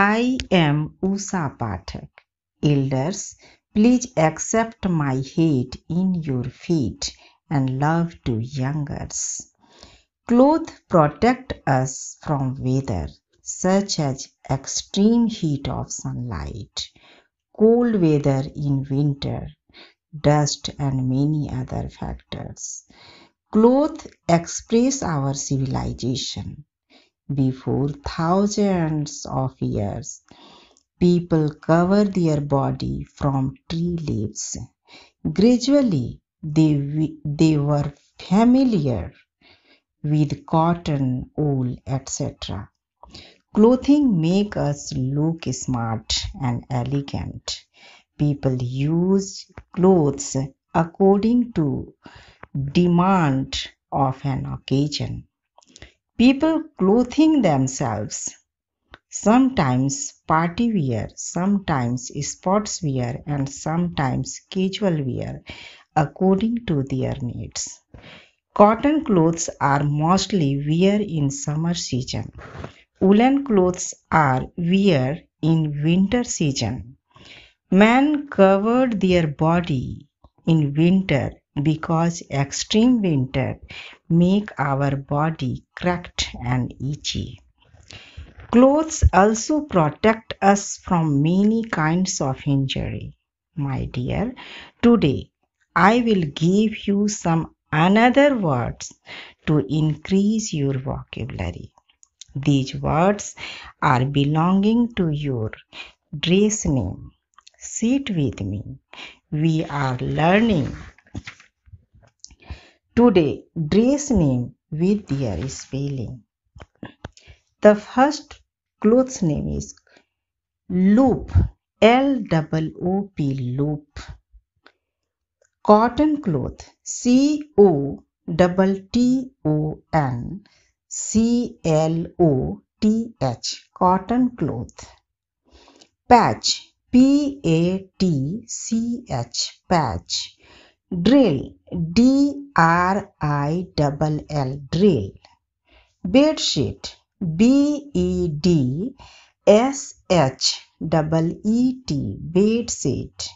I am Usha Pathak. Elders, please accept my head in your feet and love to youngers. Clothes protect us from weather such as extreme heat of sunlight, cold weather in winter, dust, and many other factors. Clothes express our civilization. Before thousands of years, people cover their body from tree leaves. Gradually, they, they were familiar with cotton, wool, etc. Clothing make us look smart and elegant. People use clothes according to demand of an occasion. People clothing themselves, sometimes party wear, sometimes sports wear, and sometimes casual wear, according to their needs. Cotton clothes are mostly wear in summer season. Woolen clothes are wear in winter season. Men covered their body in winter because extreme winter make our body cracked and itchy. Clothes also protect us from many kinds of injury. My dear, today I will give you some another words to increase your vocabulary. These words are belonging to your dress name. Sit with me. We are learning today dress name with their spelling. The first clothes name is loop. L double O P loop. Cotton cloth. C O T O N C L O T H. Cotton cloth. Patch. P A T C H. Patch. Drill. D R I double L. Drill. Bedsheet. B E D S H double E T. Bedsheet.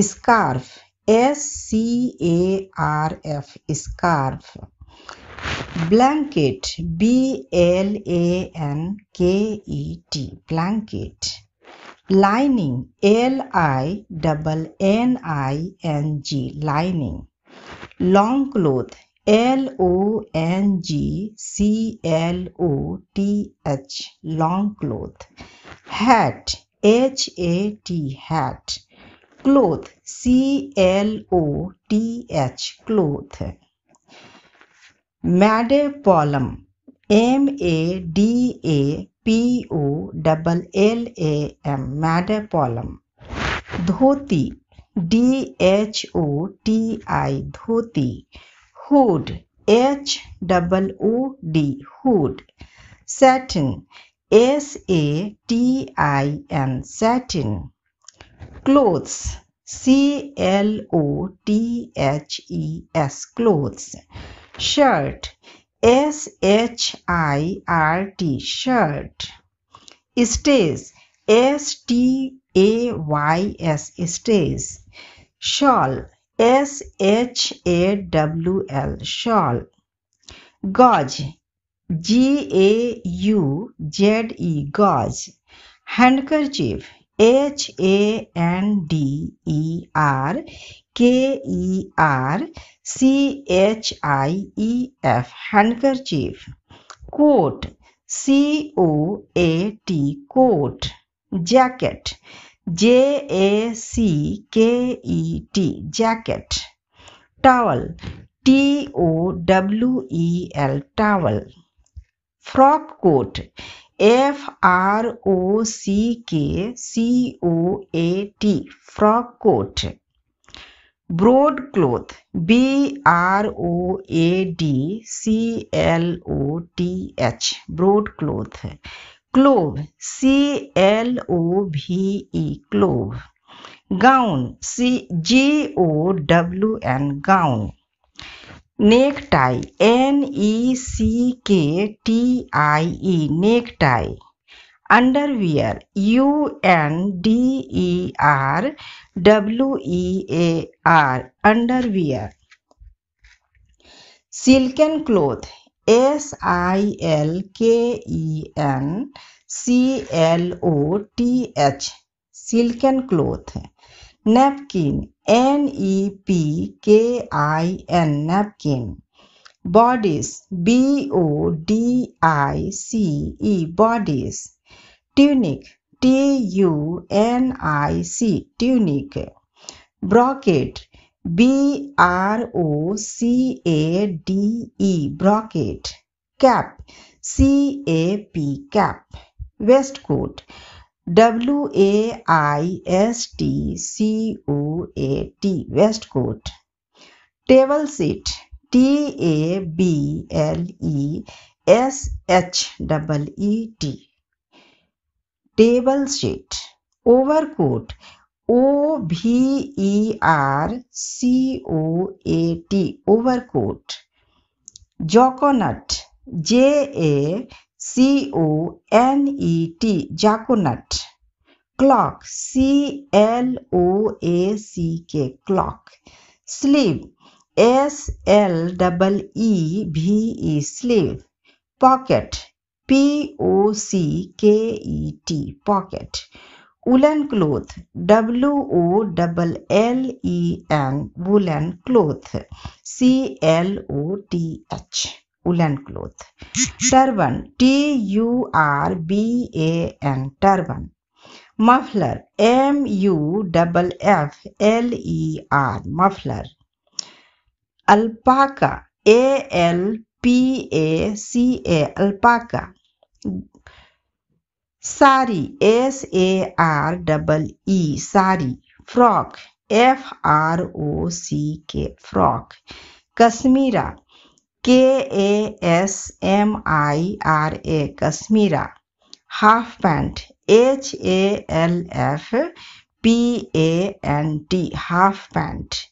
Scarf. S C A R F. Scarf. Blanket. B L A N K E T. Blanket. Lining. L I double N I N G. Lining. Long cloth. L O N G C L O T H. Long cloth. Hat. H A T. Hat. Cloth. C L O T H. Cloth. Madapolum. M A D A P O double L A M. Madapolum. Dhoti. D H O T I. Dhoti. Hood. H double O D. Hood. Satin. S A T I N. Satin. Clothes. C L O T H E S. Clothes. Shirt. S H I R T. Shirt. Stays. S T A Y S. Stays. Shawl. S H A W L. Shawl. Gauze. G A U Z E. Gauze. Handkerchief. H A N D E R K E R C H I E F handkerchief coat C O A T coat jacket J A C K E T jacket towel T O W E L towel frock coat F R O C K C O A T frock coat broadcloth B R O A D C L O T H broadcloth है clove C L O V E clove gown C G O W N gown necktie N E C K T I E necktie underwear U N D E R W E A R underwear silken cloth S I L K E N C L O T H silken cloth napkin N E P K I N napkin bodice B O D I C E bodice tunic T U N I C tunic brocade B R O C A D E brocade cap C A P cap waistcoat W A I S T C O A T waistcoat table sheet T A B L E S H double E T table sheet overcoat O V E R C O A T overcoat joconut J A C O N E T jaconut clock C L O A C K clock sleeve S L E V E sleeve pocket P O C K E T pocket woollen cloth W O double L E N woollen cloth C L O T H woollen cloth turban T U R B A N turban muffler M U double F L E R muffler alpaca A L P A C A alpaca Sari S A R E E sari frock F R O C K frock Kashmira K A S M I R A Kashmira half pant H A L F P A N T half pant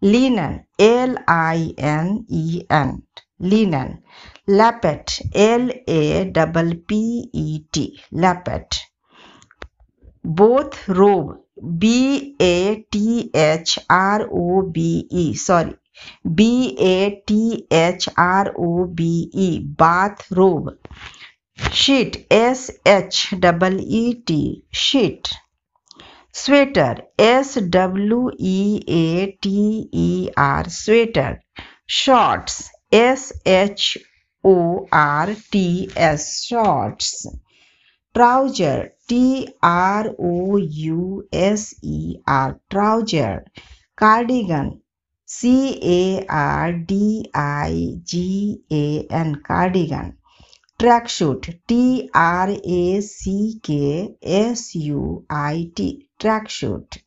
linen L I N E N linen Lappet, L-A-P-P-E-T, Lappet. Both robe, B-A-T-H-R-O-B-E, sorry, B-A-T-H-R-O-B-E, bathrobe. Sheet, S-H-E-E-T, sheet. Sweater, S-W-E-A-T-E-R, sweater. Shorts, S H O R T S shorts. Trouser T R O U S E R trouser. Cardigan C A R D I G A N cardigan. Tracksuit T R A C K S U I T tracksuit.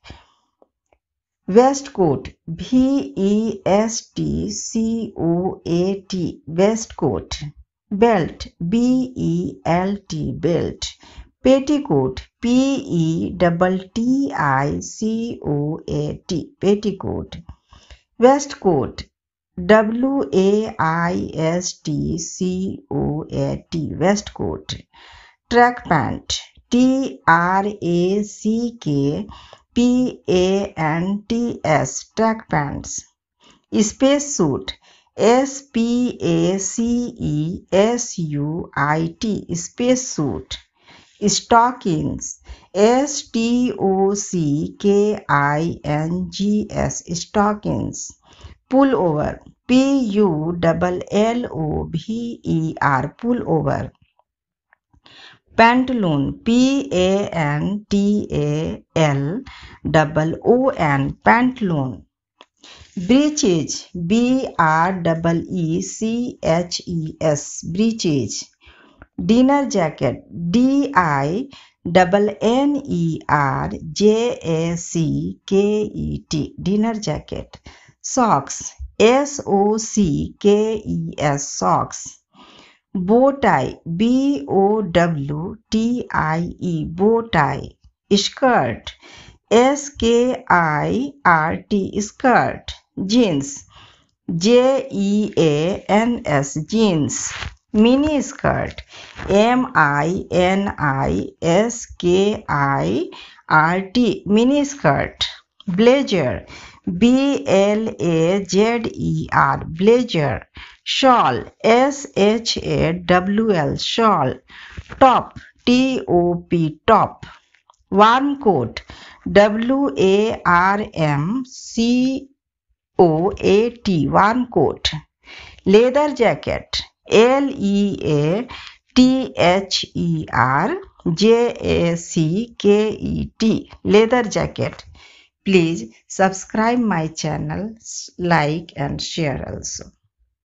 Waistcoat V E S T C O A T waistcoat belt B E L T belt. Petticoat P E T T I C O A T petticoat. West coat, waistcoat W A I S T C O A T waistcoat track pant T R A C K P A N T S track pants space suit S P A C E S U I T space suit stockings S T O C K I N G S stockings pullover P U double L O V E R pullover n t a l double o n pantaloon breeches b r double e c h e s breeches dinner jacket d i double n e r j a c k e t dinner jacket socks s o c k e s socks bow tie bow tie B O W T I E bow tie, skirt S K I R T skirt, jeans J E A N S jeans, mini skirt M I N I S K I R T mini skirt, blazer B L A Z E R blazer shawl s h a w l shawl top t o p top warm coat w a r m c o a t warm coat leather jacket L E A T H E R J A C K E T leather jacket. Please subscribe my channel, like and share also.